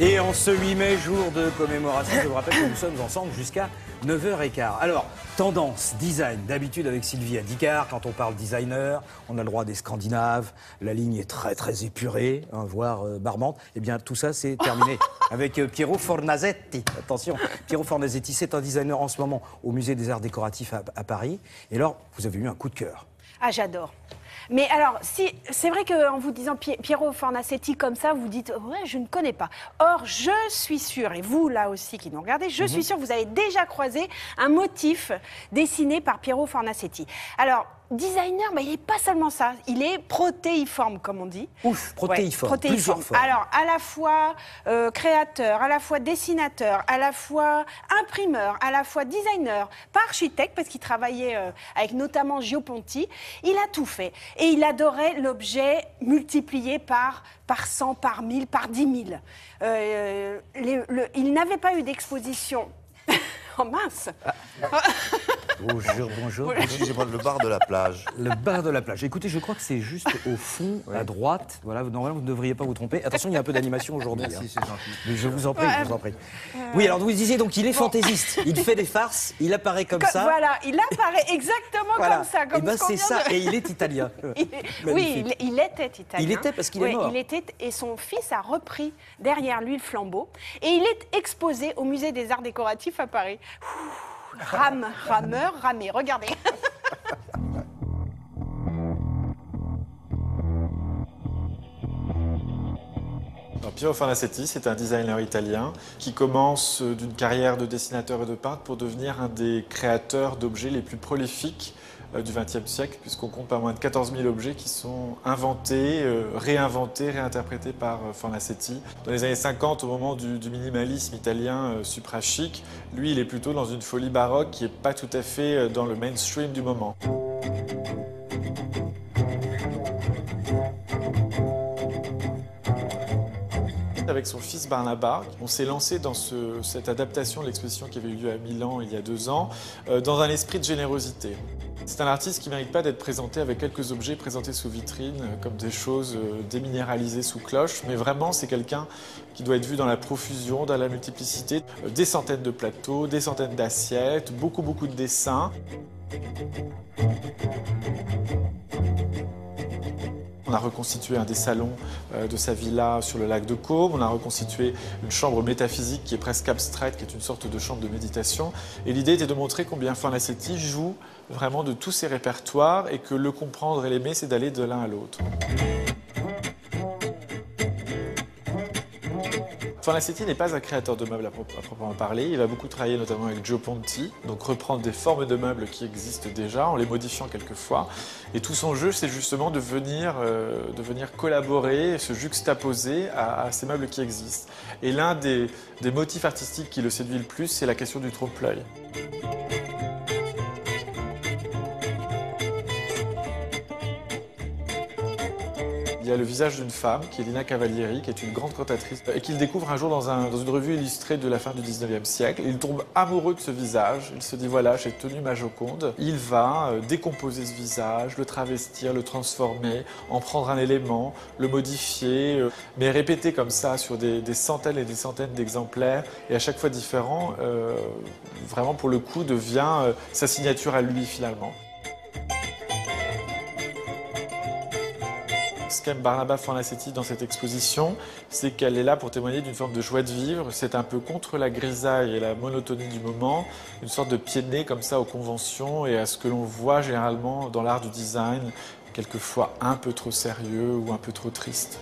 Et en ce 8 mai, jour de commémoration, je vous rappelle que nous sommes ensemble jusqu'à 9h15. Alors, tendance, design. D'habitude, avec Sylvie Adicard, quand on parle designer, on a le droit des Scandinaves. La ligne est très, très épurée, hein, voire euh, barbante. Eh bien, tout ça, c'est terminé. avec euh, Piero Fornasetti. Attention, Piero Fornasetti, c'est un designer en ce moment au Musée des Arts Décoratifs à, à Paris. Et alors, vous avez eu un coup de cœur. Ah, j'adore. Mais alors, si, c'est vrai qu'en vous disant Pi- Piero Fornasetti comme ça, vous dites ouais, je ne connais pas. Or, je suis sûre, et vous là aussi qui nous regardez, je suis sûre que vous avez déjà croisé un motif dessiné par Piero Fornasetti. Alors, designer, bah, il n'est pas seulement ça, il est protéiforme, comme on dit. Ouf, protéiforme, Ouais, protéiforme. plusieurs. Alors, à la fois euh, créateur, à la fois dessinateur, à la fois imprimeur, à la fois designer, pas architecte, parce qu'il travaillait euh, avec notamment Gio Ponti. Il a tout fait. Et il adorait l'objet multiplié par, par 100, par 1000, par 10 000. Euh, les- le- il n'avait pas eu d'exposition. oh mince Bonjour, bonjour. Excusez-moi, le bar de la plage. Le bar de la plage. Écoutez, je crois que c'est juste au fond, à droite. Voilà, normalement, vous ne devriez pas vous tromper. Attention, il y a un peu d'animation aujourd'hui. Merci, hein. c'est gentil. Mais je vous en prie, je vous en prie. Oui, alors vous disiez donc il est fantaisiste. Il fait des farces, il apparaît comme Comme- ça. Voilà, il apparaît exactement Voilà. comme ça. Comme Eh ben, c'est ça, de- et il est italien. Il est- oui, il, il était italien. Il était parce qu'il est Oui, mort. Il était et son fils a repris derrière lui le flambeau et il est exposé au musée des Arts décoratifs à Paris. Ouh, Rame, rameur, ramé. Regardez. Piero Fornasetti, c'est un designer italien qui commence euh, d'une carrière de dessinateur et de peintre pour devenir un des créateurs d'objets les plus prolifiques du XXe siècle, puisqu'on compte pas moins de 14 000 objets qui sont inventés, euh, réinventés, réinterprétés par euh, Fornasetti. Dans les années 50, au moment du, minimalisme italien euh, supra-chic, lui, il est plutôt dans une folie baroque qui n'est pas tout à fait euh, dans le mainstream du moment. Avec son fils Barnaba, on s'est lancé dans ce- cette adaptation de l'exposition qui avait eu lieu à Milan il y a deux ans, euh, dans un esprit de générosité. C'est un artiste qui ne mérite pas d'être présenté avec quelques objets présentés sous vitrine, euh, comme des choses euh, déminéralisées sous cloche, mais vraiment c'est quelqu'un qui doit être vu dans la profusion, dans la multiplicité, Euh, des centaines de plateaux, des centaines d'assiettes, beaucoup beaucoup de dessins. On a reconstitué un des salons euh, de sa villa sur le lac de Caume. On a reconstitué une chambre métaphysique qui est presque abstraite, qui est une sorte de chambre de méditation. Et l'idée était de montrer combien Fornasetti joue vraiment de tous ses répertoires et que le comprendre et l'aimer, c'est d'aller de l'un à l'autre. Fornasetti n'est pas un créateur de meubles à, pro- à proprement parler. Il va beaucoup travailler notamment avec Gio Ponti, donc reprendre des formes de meubles qui existent déjà en les modifiant quelquefois. Et tout son jeu, c'est justement de venir, euh, de venir collaborer, se juxtaposer à, à ces meubles qui existent. Et l'un des, des motifs artistiques qui le séduit le plus, c'est la question du trompe-l'œil. A le visage d'une femme, qui est Lina Cavalieri, qui est une grande cantatrice, et qu'il découvre un jour dans, un- dans une revue illustrée de la fin du 19e siècle. Il tombe amoureux de ce visage. Il se dit voilà, j'ai tenu ma Joconde. Il va euh, décomposer ce visage, le travestir, le transformer, en prendre un élément, le modifier, euh, mais répéter comme ça sur des, centaines et des centaines d'exemplaires, et à chaque fois différent, euh, vraiment pour le coup devient euh, sa signature à lui finalement. Qu'aime Barnaba Fornasetti dans cette exposition, c'est qu'elle est là pour témoigner d'une forme de joie de vivre. C'est un peu contre la grisaille et la monotonie du moment, une sorte de pied de nez comme ça aux conventions et à ce que l'on voit généralement dans l'art du design, quelquefois un peu trop sérieux ou un peu trop triste.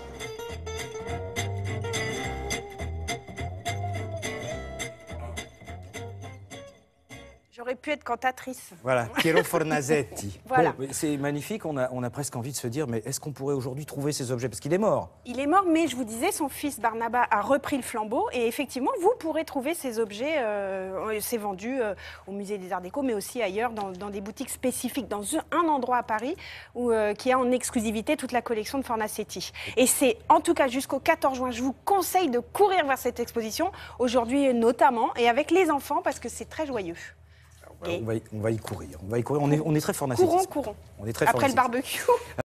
J'aurais pu être cantatrice. Voilà, Piero Fornasetti. Voilà. Bon, c'est magnifique, on a, on a presque envie de se dire, mais est-ce qu'on pourrait aujourd'hui trouver ces objets? Parce qu'il est mort. Il est mort, mais je vous disais, son fils Barnaba a repris le flambeau. Et effectivement, vous pourrez trouver ces objets. euh, c'est vendu euh, au musée des Arts Déco, mais aussi ailleurs, dans, dans des boutiques spécifiques, dans un un endroit à Paris où, euh, qui a en exclusivité toute la collection de Fornasetti. Et c'est, en tout cas, jusqu'au 14 juin, je vous conseille de courir vers cette exposition, aujourd'hui notamment, et avec les enfants, parce que c'est très joyeux. On va, y, on va y courir. On va y courir. On est, on est très Fornasetti. Courons, courons. On est très Après le Fornasetti. barbecue.